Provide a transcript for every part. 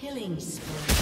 Killing spree.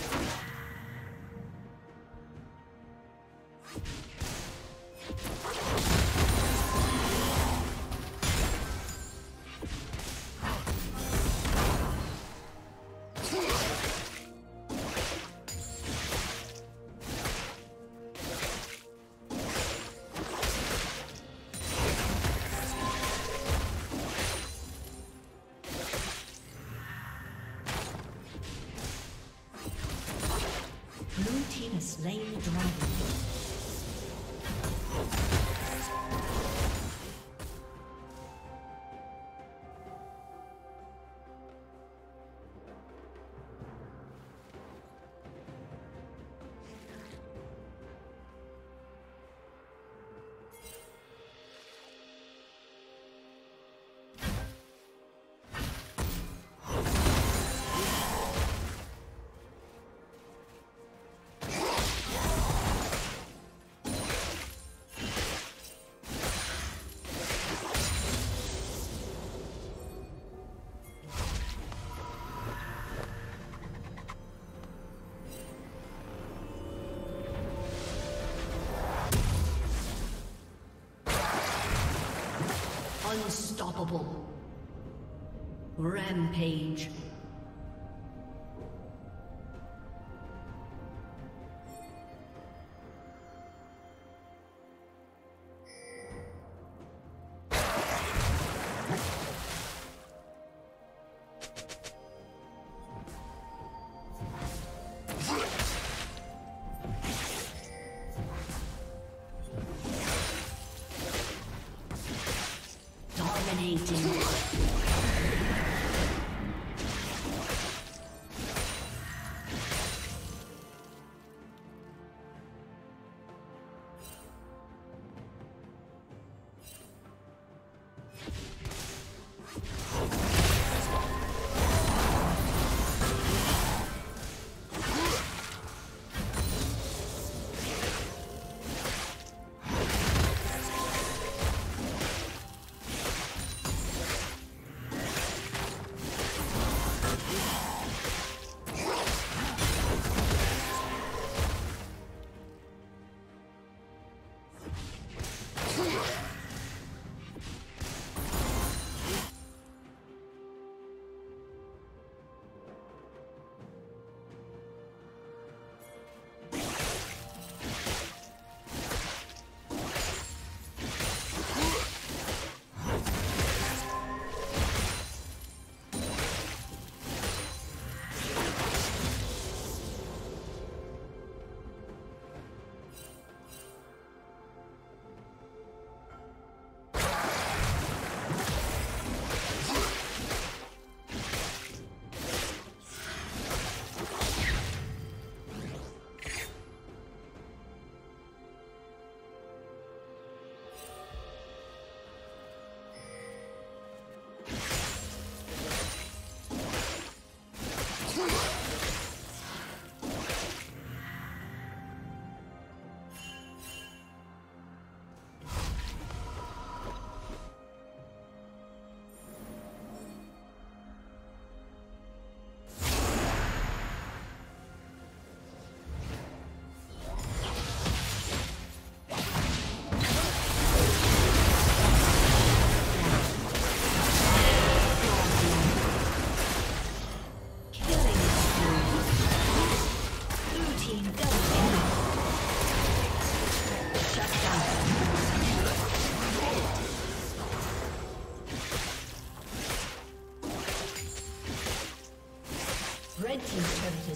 Rampage.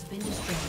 been destroyed.